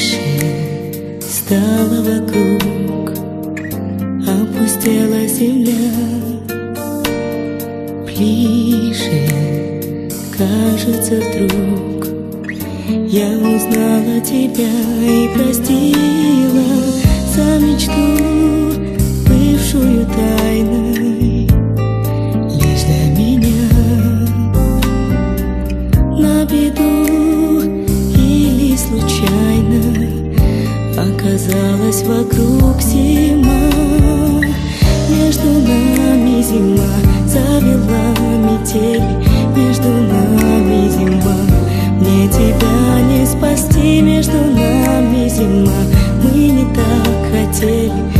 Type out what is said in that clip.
тише стало вокруг, опустела земля. Ближе, кажется, вдруг я узнала тебя и Оказалась вокруг зима. Между нами зима Завела метель. Между нами зима. Мне тебя не спасти. Между нами зима. Мы не так хотели.